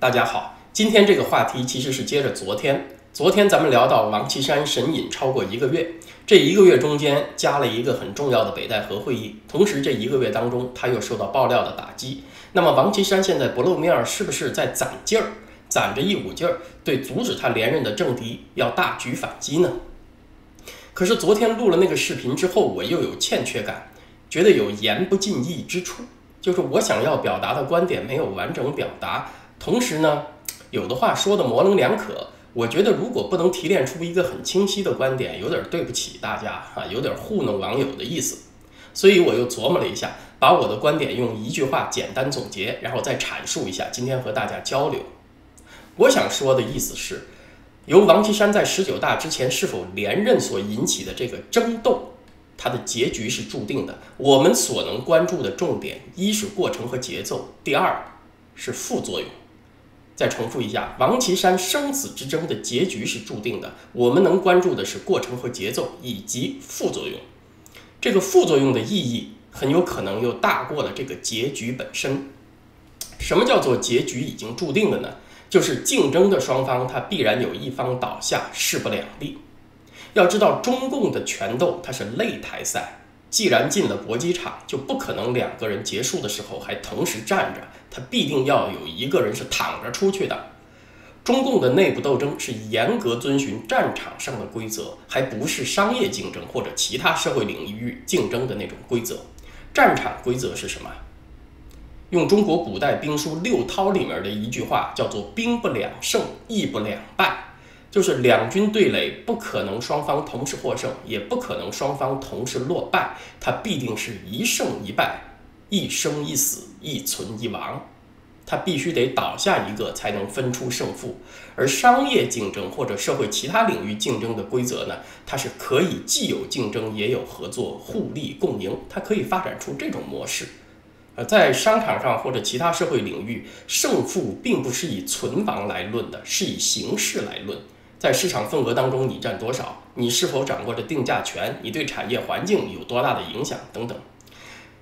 大家好，今天这个话题其实是接着昨天。昨天咱们聊到王岐山神隐超过一个月，这一个月中间加了一个很重要的北戴河会议，同时这一个月当中他又受到爆料的打击。那么王岐山现在不露面，是不是在攒劲儿，攒着一股劲儿，对阻止他连任的政敌要大举反击呢？可是昨天录了那个视频之后，我又有欠缺感，觉得有言不尽意之处，就是我想要表达的观点没有完整表达。同时呢，有的话说的模棱两可，我觉得如果不能提炼出一个很清晰的观点，有点对不起大家啊，有点糊弄网友的意思。所以我又琢磨了一下，把我的观点用一句话简单总结，然后再阐述一下，今天和大家交流。我想说的意思是，由王岐山在十九大之前是否连任所引起的这个争斗，它的结局是注定的。我们所能关注的重点，一是过程和节奏，第二是副作用。再重复一下，王岐山生死之争的结局是注定的。我们能关注的是过程和节奏以及副作用。这个副作用的意义很有可能又大过了这个结局本身。什么叫做结局已经注定了呢？就是竞争的双方，他必然有一方倒下，势不两立。要知道，中共的权斗它是擂台赛。既然进了搏击场，就不可能两个人结束的时候还同时站着，他必定要有一个人是躺着出去的。中共的内部斗争是严格遵循战场上的规则，还不是商业竞争或者其他社会领域竞争的那种规则。战场规则是什么？用中国古代兵书《六韬》里面的一句话叫做“兵不两胜，义不两败”。就是两军对垒，不可能双方同时获胜，也不可能双方同时落败，它必定是一胜一败，一生一死，一存一亡，它必须得倒下一个才能分出胜负。而商业竞争或者社会其他领域竞争的规则呢，它是可以既有竞争也有合作，互利共赢，它可以发展出这种模式。呃，在商场上或者其他社会领域，胜负并不是以存亡来论的，是以形式来论。在市场份额当中，你占多少？你是否掌握着定价权？你对产业环境有多大的影响？等等。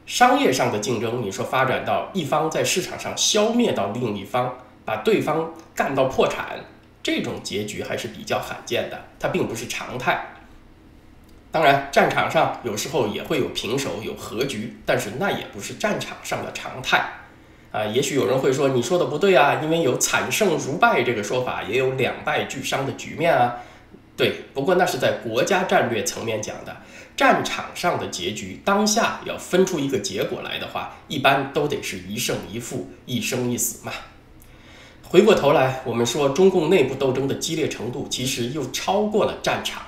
商业上的竞争，你说发展到一方在市场上消灭到另一方，把对方干到破产，这种结局还是比较罕见的，它并不是常态。当然，战场上有时候也会有平手、有和局，但是那也不是战场上的常态。啊，也许有人会说你说的不对啊，因为有惨胜如败这个说法，也有两败俱伤的局面啊。对，不过那是在国家战略层面讲的，战场上的结局，当下要分出一个结果来的话，一般都得是一胜一负，一生一死嘛。回过头来，我们说中共内部斗争的激烈程度，其实又超过了战场。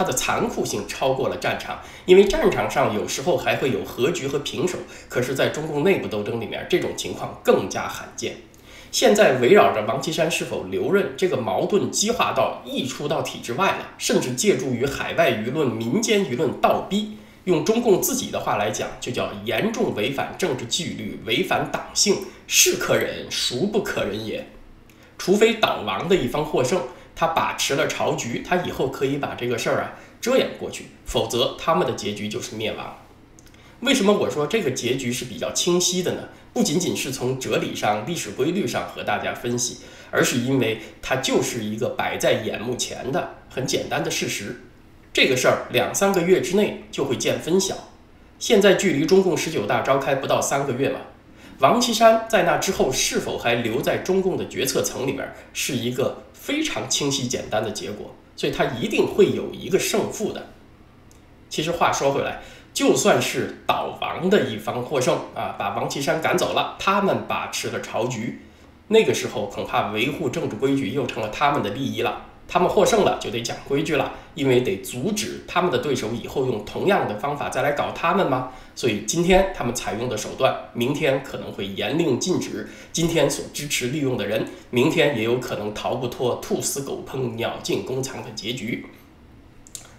它的残酷性超过了战场，因为战场上有时候还会有和局和平手，可是，在中共内部斗争里面，这种情况更加罕见。现在围绕着王岐山是否留任，这个矛盾激化到溢出到体制外了，甚至借助于海外舆论、民间舆论倒逼。用中共自己的话来讲，就叫严重违反政治纪律、违反党性，是可忍，孰不可忍也。除非倒王的一方获胜。他把持了朝局，他以后可以把这个事儿啊遮掩过去，否则他们的结局就是灭亡。为什么我说这个结局是比较清晰的呢？不仅仅是从哲理上、历史规律上和大家分析，而是因为它就是一个摆在眼目前的很简单的事实。这个事儿两三个月之内就会见分晓。现在距离中共十九大召开不到三个月嘛，王岐山在那之后是否还留在中共的决策层里面，是一个。非常清晰简单的结果，所以他一定会有一个胜负的。其实话说回来，就算是倒王的一方获胜啊，把王岐山赶走了，他们把持了朝局，那个时候恐怕维护政治规矩又成了他们的利益了。他们获胜了就得讲规矩了，因为得阻止他们的对手以后用同样的方法再来搞他们吗？所以今天他们采用的手段，明天可能会严令禁止。今天所支持利用的人，明天也有可能逃不脱兔死狗烹、鸟尽弓藏的结局。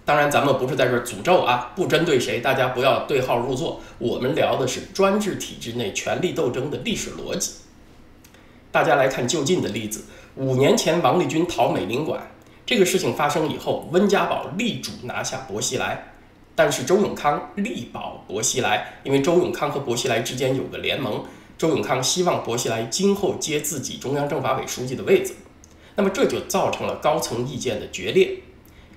当然，咱们不是在这儿诅咒啊，不针对谁，大家不要对号入座。我们聊的是专制体制内权力斗争的历史逻辑。大家来看就近的例子，五年前王立军逃美领馆。这个事情发生以后，温家宝力主拿下薄熙来，但是周永康力保薄熙来，因为周永康和薄熙来之间有个联盟，周永康希望薄熙来今后接自己中央政法委书记的位子，那么这就造成了高层意见的决裂。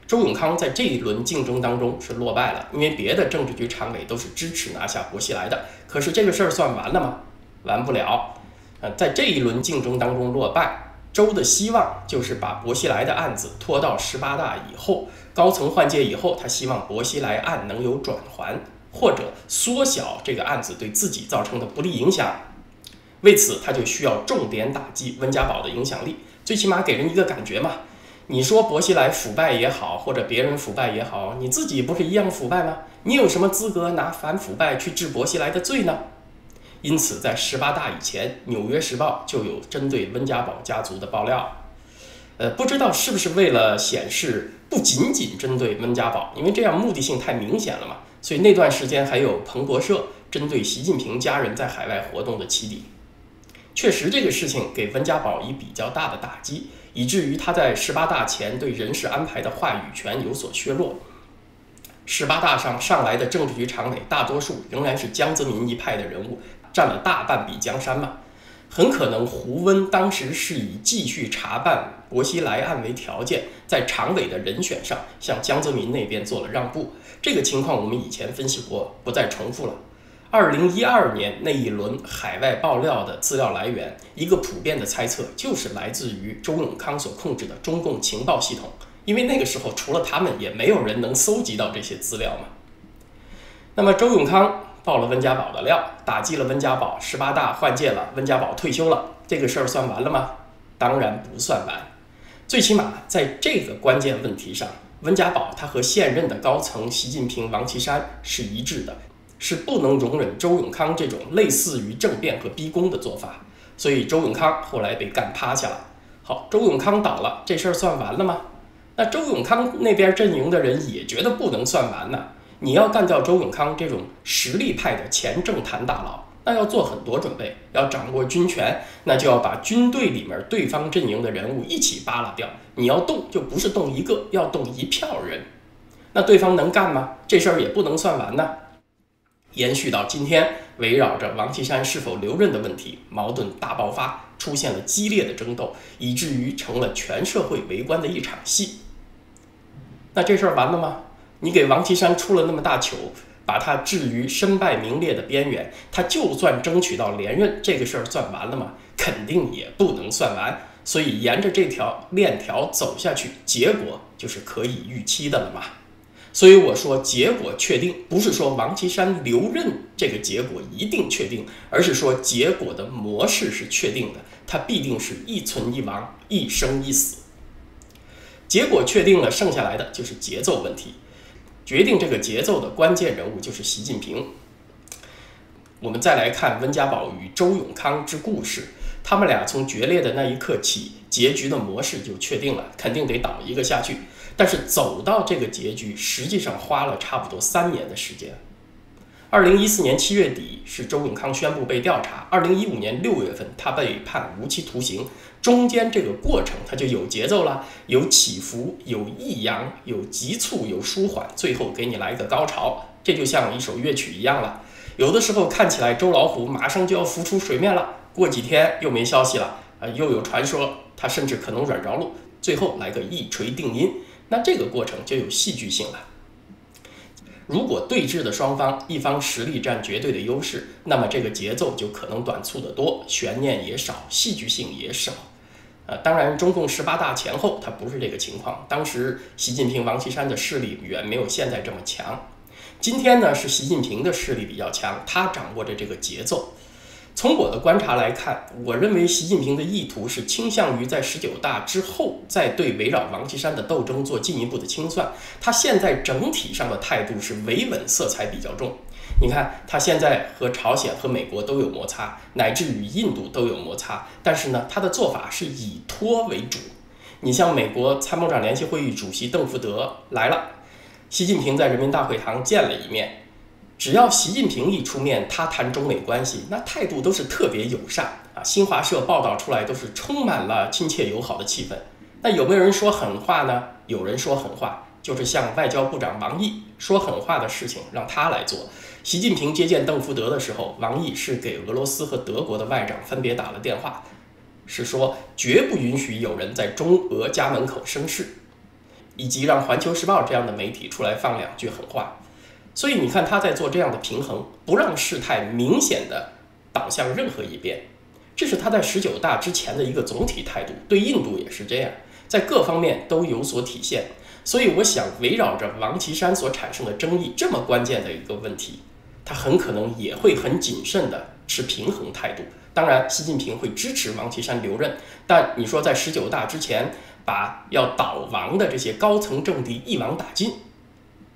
周永康在这一轮竞争当中是落败了，因为别的政治局常委都是支持拿下薄熙来的。可是这个事儿算完了吗？完不了。呃，在这一轮竞争当中落败，周的希望就是把薄熙来的案子拖到十八大以后，高层换届以后，他希望薄熙来案能有转圜，或者缩小这个案子对自己造成的不利影响。为此，他就需要重点打击温家宝的影响力，最起码给人一个感觉嘛。你说薄熙来腐败也好，或者别人腐败也好，你自己不是一样腐败吗？你有什么资格拿反腐败去治薄熙来的罪呢？因此，在十八大以前，《纽约时报》就有针对温家宝家族的爆料。呃，不知道是不是为了显示不仅仅针对温家宝，因为这样目的性太明显了嘛。所以那段时间还有彭博社针对习近平家人在海外活动的起底。确实，这个事情给温家宝以比较大的打击。以至于他在十八大前对人事安排的话语权有所削弱。十八大上上来的政治局常委大多数仍然是江泽民一派的人物，占了大半壁江山嘛。很可能胡温当时是以继续查办薄熙来案为条件，在常委的人选上向江泽民那边做了让步。这个情况我们以前分析过，不再重复了。二零一二年那一轮海外爆料的资料来源，一个普遍的猜测就是来自于周永康所控制的中共情报系统，因为那个时候除了他们，也没有人能搜集到这些资料嘛。那么周永康爆了温家宝的料，打击了温家宝，十八大换届了，温家宝退休了，这个事儿算完了吗？当然不算完，最起码在这个关键问题上，温家宝他和现任的高层习近平、王岐山是一致的。是不能容忍周永康这种类似于政变和逼宫的做法，所以周永康后来被干趴下了。好，周永康倒了，这事儿算完了吗？那周永康那边阵营的人也觉得不能算完呢。你要干掉周永康这种实力派的前政坛大佬，那要做很多准备，要掌握军权，那就要把军队里面对方阵营的人物一起扒拉掉。你要动，就不是动一个，要动一票人。那对方能干吗？这事儿也不能算完呢。延续到今天，围绕着王岐山是否留任的问题，矛盾大爆发，出现了激烈的争斗，以至于成了全社会围观的一场戏。那这事儿完了吗？你给王岐山出了那么大糗，把他置于身败名裂的边缘，他就算争取到连任，这个事儿算完了吗？肯定也不能算完。所以沿着这条链条走下去，结果就是可以预期的了嘛。所以我说结果确定，不是说王岐山留任这个结果一定确定，而是说结果的模式是确定的，他必定是一存一亡，一生一死。结果确定了，剩下来的就是节奏问题，决定这个节奏的关键人物就是习近平。我们再来看温家宝与周永康之故事，他们俩从决裂的那一刻起，结局的模式就确定了，肯定得倒一个下去。但是走到这个结局，实际上花了差不多三年的时间。二零一四年七月底是周永康宣布被调查，二零一五年六月份他被判无期徒刑。中间这个过程他就有节奏了，有起伏，有抑扬，有急促，有舒缓，最后给你来一个高潮。这就像一首乐曲一样了。有的时候看起来周老虎马上就要浮出水面了，过几天又没消息了，啊，又有传说他甚至可能软着陆，最后来个一锤定音。那这个过程就有戏剧性了。如果对峙的双方一方实力占绝对的优势，那么这个节奏就可能短促的多，悬念也少，戏剧性也少。呃，当然，中共十八大前后它不是这个情况，当时习近平、王岐山的势力远没有现在这么强。今天呢，是习近平的势力比较强，他掌握着这个节奏。从我的观察来看，我认为习近平的意图是倾向于在十九大之后，再对围绕王岐山的斗争做进一步的清算。他现在整体上的态度是维稳色彩比较重。你看，他现在和朝鲜和美国都有摩擦，乃至与印度都有摩擦，但是呢，他的做法是以拖为主。你像美国参谋长联席会议主席邓福德来了，习近平在人民大会堂见了一面。只要习近平一出面，他谈中美关系，那态度都是特别友善啊。新华社报道出来都是充满了亲切友好的气氛。那有没有人说狠话呢？有人说狠话，就是向外交部长王毅说狠话的事情让他来做。习近平接见邓福德的时候，王毅是给俄罗斯和德国的外长分别打了电话，是说绝不允许有人在中俄家门口生事，以及让《环球时报》这样的媒体出来放两句狠话。所以你看他在做这样的平衡，不让事态明显的倒向任何一边，这是他在十九大之前的一个总体态度。对印度也是这样，在各方面都有所体现。所以我想，围绕着王岐山所产生的争议这么关键的一个问题。他很可能也会很谨慎地持平衡态度。当然，习近平会支持王岐山留任，但你说在十九大之前把要倒王的这些高层政敌一网打尽，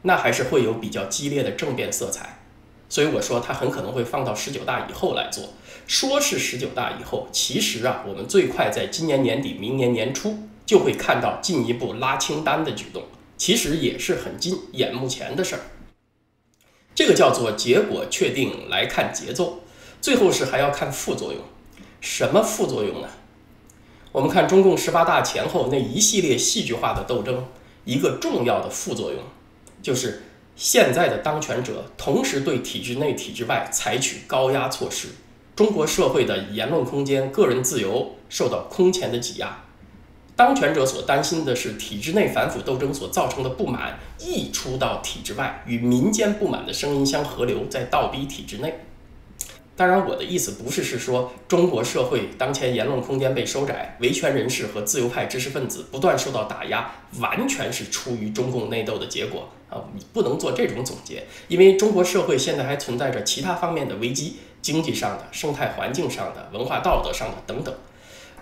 那还是会有比较激烈的政变色彩。所以我说他很可能会放到十九大以后来做。说是十九大以后，其实啊，我们最快在今年年底、明年年初就会看到进一步拉清单的举动，其实也是很近眼目前的事儿。这个叫做结果确定来看节奏，最后是还要看副作用。什么副作用呢？我们看中共十八大前后那一系列戏剧化的斗争，一个重要的副作用就是现在的当权者同时对体制内、体制外采取高压措施，中国社会的言论空间、个人自由受到空前的挤压。当权者所担心的是体制内反腐斗争所造成的不满溢出到体制外，与民间不满的声音相合流，在倒逼体制内。当然，我的意思不是是说中国社会当前言论空间被收窄，维权人士和自由派知识分子不断受到打压，完全是出于中共内斗的结果啊！你不能做这种总结，因为中国社会现在还存在着其他方面的危机：经济上的、生态环境上的、文化道德上的等等。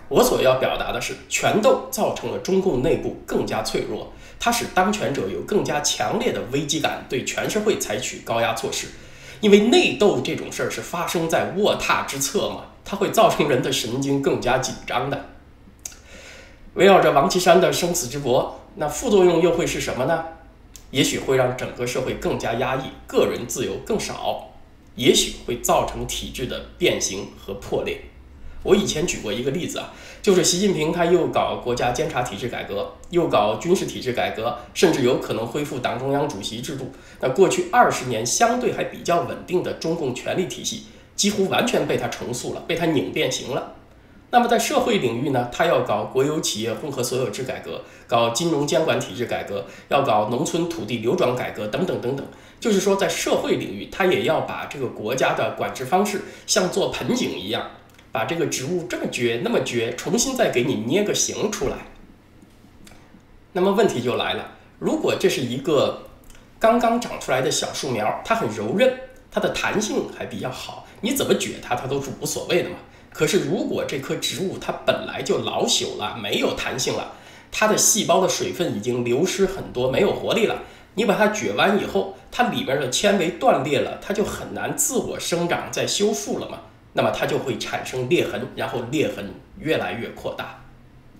我所要表达的是，权斗造成了中共内部更加脆弱，它使当权者有更加强烈的危机感，对全社会采取高压措施。因为内斗这种事儿是发生在卧榻之侧嘛，它会造成人的神经更加紧张的。围绕着王岐山的生死之搏，那副作用又会是什么呢？也许会让整个社会更加压抑，个人自由更少，也许会造成体制的变形和破裂。我以前举过一个例子啊，就是习近平他又搞国家监察体制改革，又搞军事体制改革，甚至有可能恢复党中央主席制度。那过去二十年相对还比较稳定的中共权力体系，几乎完全被他重塑了，被他拧变形了。那么在社会领域呢，他要搞国有企业混合所有制改革，搞金融监管体制改革，要搞农村土地流转改革等等等等。就是说，在社会领域，他也要把这个国家的管制方式像做盆景一样。把这个植物这么撅那么撅，重新再给你捏个形出来。那么问题就来了，如果这是一个刚刚长出来的小树苗，它很柔韧，它的弹性还比较好，你怎么撅它，它都是无所谓的嘛。可是如果这棵植物它本来就老朽了，没有弹性了，它的细胞的水分已经流失很多，没有活力了，你把它撅完以后，它里边的纤维断裂了，它就很难自我生长再修复了嘛。那么它就会产生裂痕，然后裂痕越来越扩大。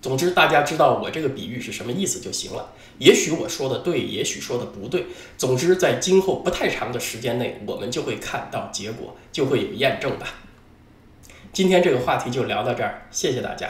总之，大家知道我这个比喻是什么意思就行了。也许我说的对，也许说的不对。总之，在今后不太长的时间内，我们就会看到结果，就会有验证吧。今天这个话题就聊到这儿，谢谢大家。